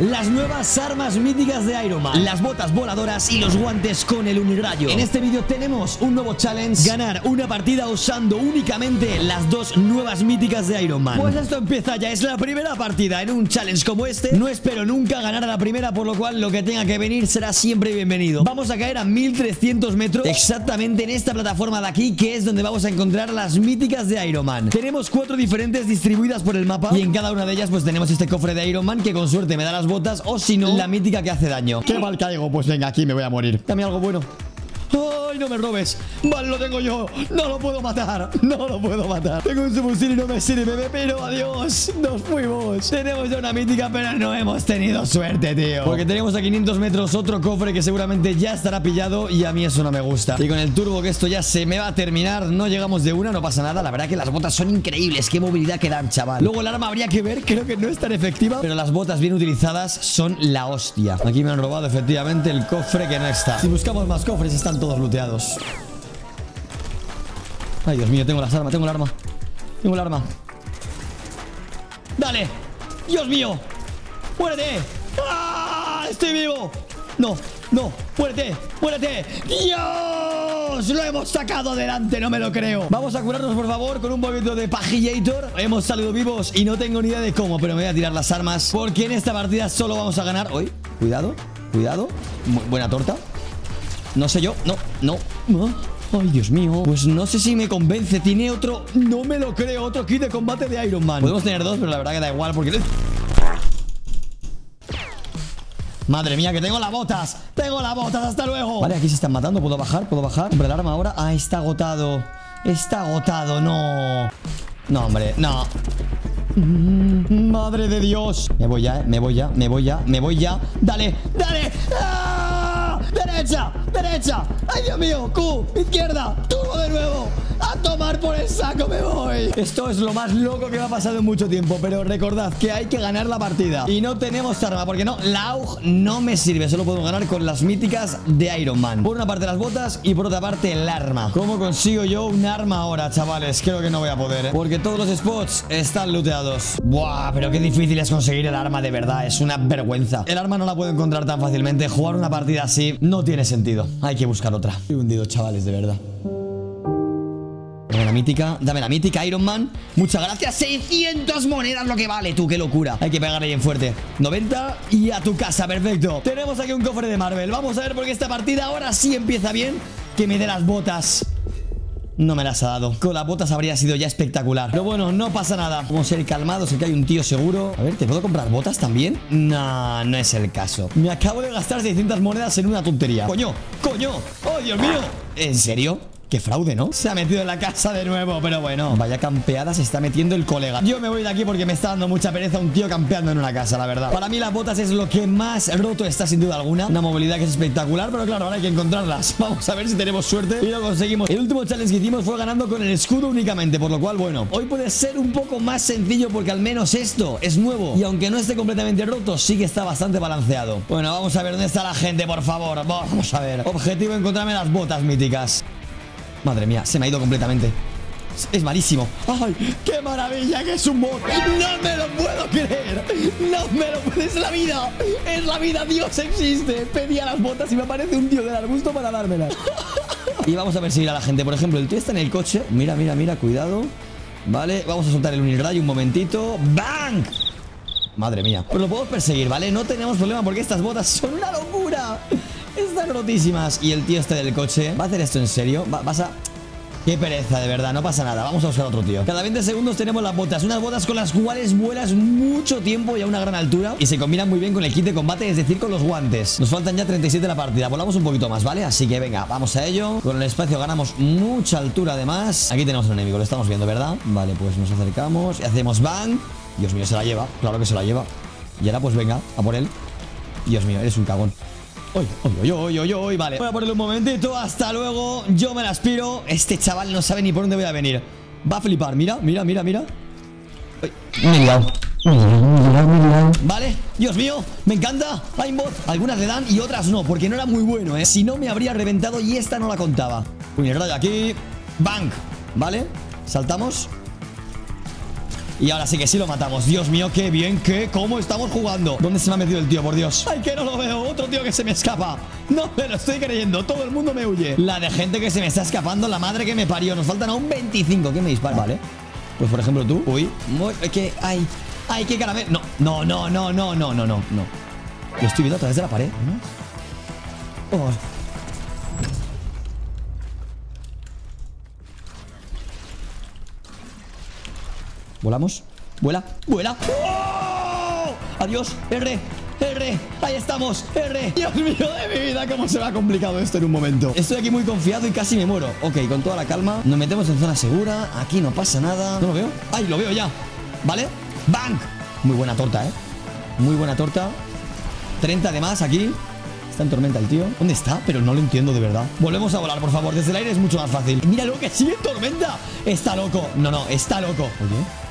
Las nuevas armas míticas de Iron Man, las botas voladoras y los guantes con el unirayo. En este vídeo tenemos un nuevo challenge, ganar una partida usando únicamente las dos nuevas míticas de Iron Man. Pues esto empieza ya, es la primera partida en un challenge como este. No espero nunca ganar a la primera, por lo cual lo que tenga que venir será siempre bienvenido. Vamos a caer a 1300 metros, exactamente en esta plataforma de aquí, que es donde vamos a encontrar las míticas de Iron Man. Tenemos cuatro diferentes distribuidas por el mapa y en cada una de ellas pues tenemos este cofre de Iron Man que con suerte me da las botas o si no, la mítica que hace daño. Qué mal caigo, pues venga, aquí me voy a morir. Dame algo bueno. ¡Ay, no me robes! Vale, lo tengo yo. No lo puedo matar. No lo puedo matar. Tengo un subfusil y no me sirve. pero adiós. Nos fuimos. Tenemos ya una mítica, pero no hemos tenido suerte, tío. Porque tenemos a 500 metros otro cofre que seguramente ya estará pillado y a mí eso no me gusta. Y con el turbo que esto ya se me va a terminar, no llegamos de una, no pasa nada. La verdad que las botas son increíbles. Qué movilidad que dan, chaval. Luego el arma habría que ver. Creo que no es tan efectiva, pero las botas bien utilizadas son la hostia. Aquí me han robado efectivamente el cofre que no está. Si buscamos más cofres, están todos looteados. Ay, Dios mío, tengo las armas, tengo el arma. Tengo el arma. ¡Dale! ¡Dios mío! ¡Muérete! ¡Ah! ¡Estoy vivo! No, no, muérete, muérete ¡Dios! Lo hemos sacado adelante, no me lo creo Vamos a curarnos por favor con un poquito de pajillator Hemos salido vivos y no tengo ni idea de cómo Pero me voy a tirar las armas Porque en esta partida solo vamos a ganar Hoy, cuidado, cuidado Buena torta no sé yo, no, no. Ay, Dios mío. Pues no sé si me convence Tiene otro, no me lo creo Otro kit de combate de Iron Man. Podemos tener dos, pero la verdad que da igual Porque... Madre mía, que tengo las botas. Tengo las botas, hasta luego. Vale, aquí se están matando, ¿puedo bajar? ¿Puedo bajar? Hombre, el arma ahora. Ah, está agotado. Está agotado, no. No, hombre, no. Madre de Dios. Me voy ya, eh, me voy ya, me voy ya, me voy ya. Dale, dale. ¡Ah! ¡Derecha! ¡Derecha! ¡Ay, Dios mío! ¡Q! ¡Izquierda! ¡Turbo de nuevo! ¡A tomar por el saco me voy! Esto es lo más loco que me ha pasado en mucho tiempo Pero recordad que hay que ganar la partida Y no tenemos arma Porque no, la AUG no me sirve Solo podemos ganar con las míticas de Iron Man Por una parte las botas y por otra parte el arma ¿Cómo consigo yo un arma ahora, chavales? Creo que no voy a poder, ¿eh? Porque todos los spots están looteados Buah, pero qué difícil es conseguir el arma de verdad Es una vergüenza El arma no la puedo encontrar tan fácilmente Jugar una partida así no tiene sentido. Hay que buscar otra. Estoy hundido, chavales, de verdad. Mítica, dame la mítica, Iron Man. Muchas gracias, 600 monedas lo que vale Tú, qué locura, hay que pegarle bien fuerte. 90 y a tu casa, perfecto. Tenemos aquí un cofre de Marvel. Vamos a ver porque esta partida ahora sí empieza bien. Que me dé las botas. No me las ha dado. Con las botas habría sido ya espectacular. Pero bueno, no pasa nada. Vamos a ser calmados, que hay un tío seguro. A ver, ¿te puedo comprar botas también? No, no es el caso. Me acabo de gastar 600 monedas en una tontería. ¡Coño! ¡Coño! ¡Oh, Dios mío! ¿En serio? Qué fraude, ¿no? Se ha metido en la casa de nuevo, pero bueno Vaya campeada se está metiendo el colega. Yo me voy de aquí porque me está dando mucha pereza un tío campeando en una casa, la verdad. Para mí las botas es lo que más roto está sin duda alguna. Una movilidad que es espectacular, pero claro, ahora hay que encontrarlas. Vamos a ver si tenemos suerte. Y lo conseguimos. El último challenge que hicimos fue ganando con el escudo únicamente Por lo cual, bueno, hoy puede ser un poco más sencillo porque al menos esto es nuevo. Y aunque no esté completamente roto, sí que está bastante balanceado. Bueno, vamos a ver dónde está la gente, por favor. Vamos a ver. Objetivo, encontrarme las botas míticas Madre mía, se me ha ido completamente es malísimo ¡Ay, qué maravilla que es un bot! ¡No me lo puedo creer! ¡No me lo puedo! ¡Es la vida! ¡Es la vida! ¡Dios existe! Pedía las botas y me aparece un tío del arbusto para dármelas Y vamos a perseguir a la gente Por ejemplo, el tío está en el coche Mira, mira, mira, cuidado Vale, vamos a soltar el unirayo un momentito ¡Bang! Madre mía Pues lo podemos perseguir, ¿vale? No tenemos problema porque estas botas son una locura están rotísimas. Y el tío este del coche, ¿va a hacer esto en serio? ¿Vas a...? Qué pereza, de verdad, no pasa nada. Vamos a buscar otro tío. Cada 20 segundos tenemos las botas. Unas botas con las cuales vuelas mucho tiempo y a una gran altura Y se combinan muy bien con el kit de combate Es decir, con los guantes. Nos faltan ya 37 de la partida. Volamos un poquito más, ¿vale? Así que venga, vamos a ello. Con el espacio ganamos mucha altura además. Aquí tenemos un enemigo, lo estamos viendo, ¿verdad? Vale, pues nos acercamos y hacemos bang. Dios mío, se la lleva, claro que se la lleva. Y ahora pues venga, a por él. Dios mío, eres un cagón Uy, uy, uy, uy, uy, vale. Voy a ponerle un momentito, hasta luego Yo me la aspiro. Este chaval no sabe ni por dónde voy a venir. Va a flipar, mira, mira, mira, mira. Me he liado. Vale, Dios mío, me encanta Aimbot, algunas le dan y otras no Porque no era muy bueno, eh Si no me habría reventado y esta no la contaba. Uy, de aquí. Bang, vale Saltamos Y ahora sí que sí lo matamos. Dios mío, qué bien, qué, cómo estamos jugando. ¿Dónde se me ha metido el tío, por Dios? Ay, que no lo veo. Otro tío que se me escapa. No me lo estoy creyendo. Todo el mundo me huye. La de gente que se me está escapando. La madre que me parió. Nos faltan aún 25. ¿Quién me dispara? Vale. Pues por ejemplo tú. Uy. Muy, que, ay. Ay, qué caramelo. No, no, no, no, no, no, no, no. Lo estoy viendo a través de la pared. ¿no? Oh. Volamos. Vuela, vuela. ¡Oh! Adiós, R. R, ahí estamos, R Dios mío de mi vida, cómo se me ha complicado esto en un momento Estoy aquí muy confiado y casi me muero Ok, con toda la calma, nos metemos en zona segura Aquí no pasa nada ¿No lo veo? ¡Ay, lo veo ya! ¿Vale? ¡Bang! Muy buena torta, ¿eh? Muy buena torta 30 de más aquí Está en tormenta el tío ¿Dónde está? Pero no lo entiendo de verdad Volvemos a volar, por favor Desde el aire es mucho más fácil Mira lo que sigue en tormenta Está loco No, no, está loco Oye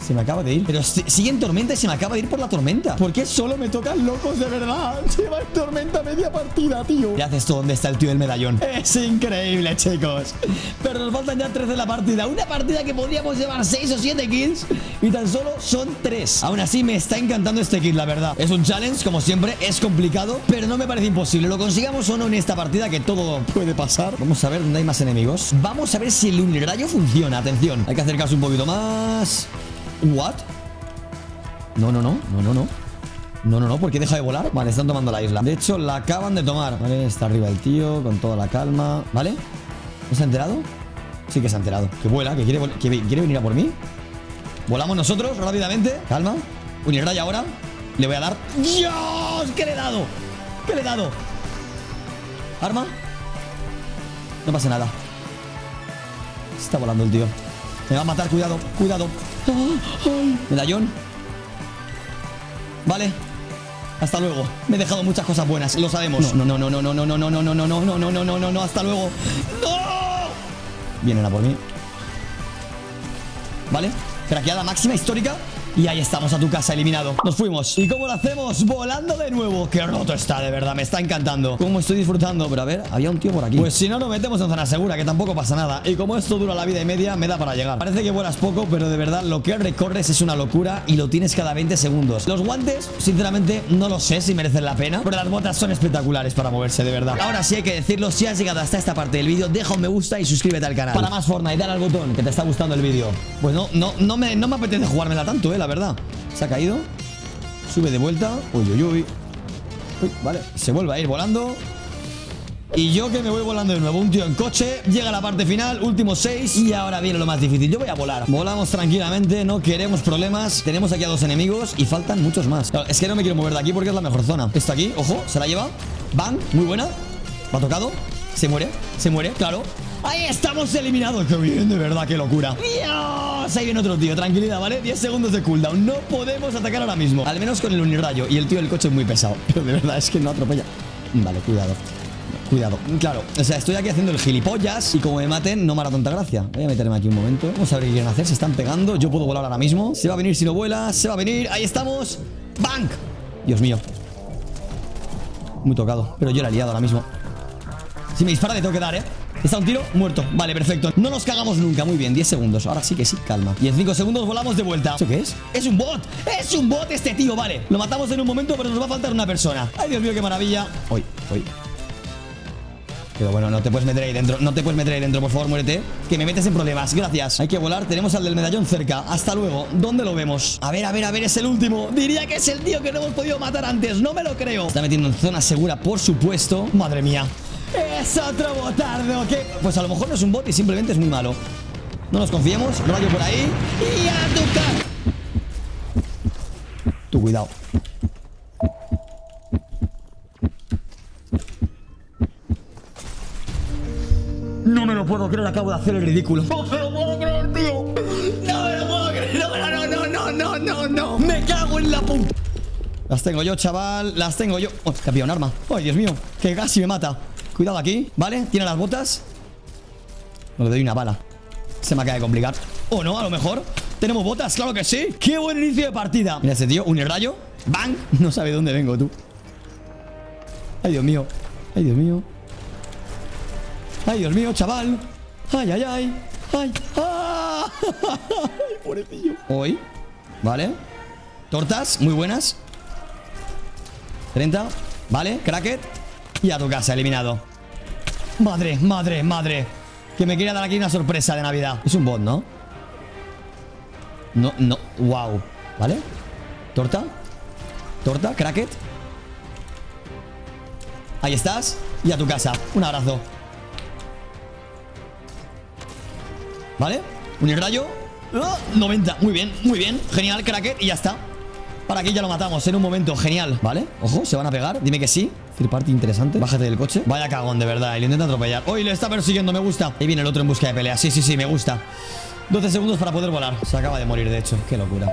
se me acaba de ir. Pero sigue en tormenta y se me acaba de ir por la tormenta. ¿Por qué solo me tocan locos de verdad? Se va en tormenta media partida, tío. ¿Qué haces tú? ¿Dónde está el tío del medallón? Es increíble, chicos. Pero nos faltan ya tres de la partida. Una partida que podríamos llevar 6 o 7 kills. Y tan solo son 3. Aún así, me está encantando este kill, la verdad. Es un challenge, como siempre. Es complicado, pero no me parece imposible. Lo consigamos o no en esta partida, que todo puede pasar. Vamos a ver dónde hay más enemigos. Vamos a ver si el unirayo funciona. Atención. Hay que acercarse un poquito más. ¿What? No, no, no, no, no, no No, no, no, ¿por qué deja de volar? Vale, están tomando la isla De hecho, la acaban de tomar Vale, está arriba el tío, con toda la calma ¿Vale? ¿No se ha enterado? Sí que se ha enterado Que vuela, que quiere, quiere venir a por mí Volamos nosotros rápidamente Calma Unirray ahora Le voy a dar ¡Dios! ¿Qué le he dado? ¿Qué le he dado? ¿Arma? No pasa nada está volando el tío Me va a matar, cuidado, cuidado Medallón. Vale. Hasta luego. Me he dejado muchas cosas buenas, lo sabemos. No, no, no, no, no, no, no, no, no, no, no, no, no, no, no, no, no, hasta luego. ¡No! Vienen a por mí. Vale. Craqueada máxima histórica. Y ahí estamos a tu casa, eliminado. Nos fuimos. ¿Y cómo lo hacemos? Volando de nuevo. Qué roto está, de verdad, me está encantando. Cómo estoy disfrutando Pero a ver, había un tío por aquí. Pues si no, nos metemos en zona segura Que tampoco pasa nada. Y como esto dura la vida y media Me da para llegar. Parece que vuelas poco Pero de verdad, lo que recorres es una locura Y lo tienes cada 20 segundos. Los guantes, sinceramente, no lo sé si merecen la pena Pero las botas son espectaculares para moverse, de verdad. Ahora sí hay que decirlo Si has llegado hasta esta parte del vídeo Deja un me gusta y suscríbete al canal. Para más Fortnite, dale al botón Que te está gustando el vídeo. Pues no, no, no me, no me apetece jugármela tanto, eh, la verdad. Se ha caído Sube de vuelta Uy, uy, uy. Uy, vale. Se vuelve a ir volando. Y yo que me voy volando de nuevo, un tío en coche Llega la parte final, últimos seis Y ahora viene lo más difícil, yo voy a volar. Volamos tranquilamente, no queremos problemas. Tenemos aquí a dos enemigos y faltan muchos más. Es que no me quiero mover de aquí porque es la mejor zona. Está aquí, ojo, se la lleva. Bang, muy buena. Va tocado, se muere, se muere, claro Ahí estamos eliminados. Qué bien, de verdad, qué locura. ¡Dios! Ahí viene otro tío. Tranquilidad, ¿vale? 10 segundos de cooldown. No podemos atacar ahora mismo. Al menos con el unirrayo. Y el tío del coche es muy pesado. Pero de verdad es que no atropella. Vale, cuidado. Cuidado, claro, o sea, estoy aquí haciendo el gilipollas Y como me maten, no me hará tanta gracia Voy a meterme aquí un momento Vamos a ver qué quieren hacer, se están pegando Yo puedo volar ahora mismo Se va a venir si no vuela, se va a venir Ahí estamos, ¡Bang! Dios mío Muy tocado, pero yo la he liado ahora mismo Si me dispara le tengo que dar, ¿eh? Está un tiro, muerto, vale, perfecto. No nos cagamos nunca, muy bien, 10 segundos. Ahora sí que sí, calma. Y en 5 segundos volamos de vuelta. ¿Eso qué es? ¡Es un bot! ¡Es un bot este tío! Vale, lo matamos en un momento Pero nos va a faltar una persona. ¡Ay, Dios mío, qué maravilla! Uy, uy pero bueno, no te puedes meter ahí dentro. No te puedes meter ahí dentro, por favor, muérete. Que me metes en problemas, gracias. Hay que volar, tenemos al del medallón cerca. Hasta luego, ¿dónde lo vemos? A ver, a ver, a ver, es el último. Diría que es el tío que no hemos podido matar antes. No me lo creo. Está metiendo en zona segura, por supuesto. Madre mía es otro botardo ¿qué? Pues a lo mejor no es un bot y simplemente es muy malo. No nos confiemos, rayo por ahí Y a tu Tú cuidado. No me lo puedo creer, acabo de hacer el ridículo. No me lo puedo creer, tío. No me lo puedo creer, no, no, no, no, no, no, no Me cago en la puta Las tengo yo, chaval, las tengo yo. Oh, que un arma. Ay, Dios mío, que casi me mata Cuidado aquí, ¿vale? Tiene las botas No le doy una bala Se me acaba de complicar O no, a lo mejor ¿Tenemos botas? ¡Claro que sí! ¡Qué buen inicio de partida! Mira ese tío, un rayo ¡Bang! No sabe dónde vengo, tú Ay, Dios mío Ay, Dios mío Ay, Dios mío, chaval Ay, ay, ay Ay, ay pobrecillo. Hoy. Vale. Tortas, muy buenas. 30. Vale, cracket. Y a tu casa, eliminado. Madre, madre, madre. Que me quiera dar aquí una sorpresa de Navidad. Es un bot, ¿no? No, no. Wow. ¿Vale? Torta. Torta, cracket. Ahí estás. Y a tu casa. Un abrazo. ¿Vale? Un rayo. 90. Muy bien, muy bien. Genial, cracket. Y ya está. Para aquí ya lo matamos en un momento. Genial. ¿Vale? Ojo, se van a pegar. Dime que sí. Third party interesante. Bájate del coche. Vaya cagón, de verdad. Y lo intenta atropellar. Hoy le está persiguiendo. Me gusta. Ahí viene el otro en busca de pelea. Sí, sí, sí. Me gusta. 12 segundos para poder volar. Se acaba de morir, de hecho. Qué locura.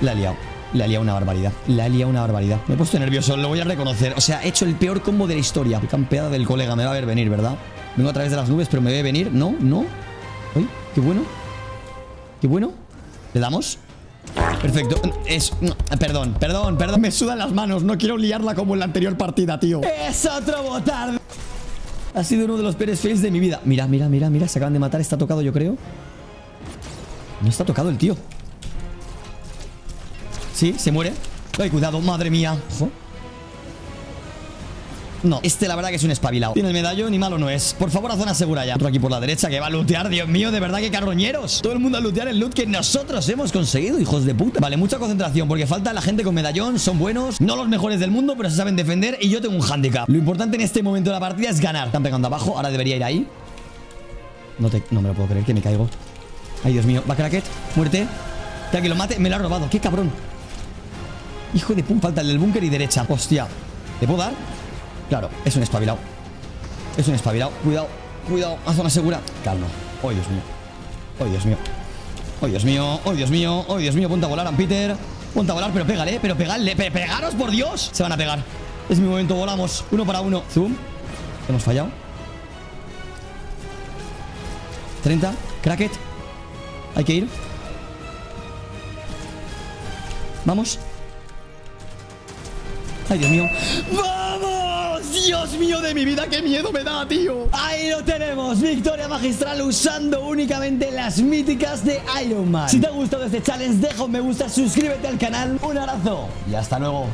La he liado. La he liado una barbaridad. La he liado una barbaridad. Me he puesto nervioso, lo voy a reconocer. O sea, he hecho el peor combo de la historia. Qué campeada del colega. Me va a ver venir, ¿verdad? Vengo a través de las nubes, pero me ve venir. No, no. Uy, qué bueno. Qué bueno. ¿Le damos? Perfecto. Es... perdón, perdón, perdón. Me sudan las manos. No quiero liarla como en la anterior partida, tío. Es otro botar. Ha sido uno de los peores fails de mi vida. Mira, mira, mira, mira. Se acaban de matar. Está tocado, yo creo. No está tocado el tío. Sí, se muere. Ay, cuidado, madre mía. Ojo. No, este la verdad que es un espabilado Tiene el medallo, ni malo no es. Por favor, a zona segura ya. Otro aquí por la derecha que va a lootear Dios mío, de verdad que carroñeros. Todo el mundo a lootear el loot que nosotros hemos conseguido Hijos de puta. Vale, mucha concentración Porque falta la gente con medallón Son buenos. No los mejores del mundo Pero se saben defender Y yo tengo un handicap Lo importante en este momento de la partida es ganar. Están pegando abajo Ahora debería ir ahí. No, te, no me lo puedo creer Que me caigo. Ay, Dios mío Va cracket Muerte. Ya que lo mate Me lo ha robado Qué cabrón. Hijo de pum Falta el del búnker y derecha. Hostia ¿Le puedo dar? Claro, es un espabilado Es un espabilado Cuidado, cuidado A zona segura. Calma. Oh, Dios mío. Oh, Dios mío. Oh, Dios mío Oh, Dios mío Oh, Dios mío. Ponte a volar, Peter. Ponte a volar Pero pégale Pero pegadle Pegaros, por Dios. Se van a pegar. Es mi momento Volamos. Uno para uno. Zoom. Hemos fallado. 30 Cracket. Hay que ir. Vamos. Ay, Dios mío. ¡Vamos! Dios mío de mi vida, qué miedo me da, tío. Ahí lo tenemos, victoria magistral usando únicamente las míticas de Iron Man. Si te ha gustado este challenge, deja un me gusta, suscríbete al canal. Un abrazo. Y hasta luego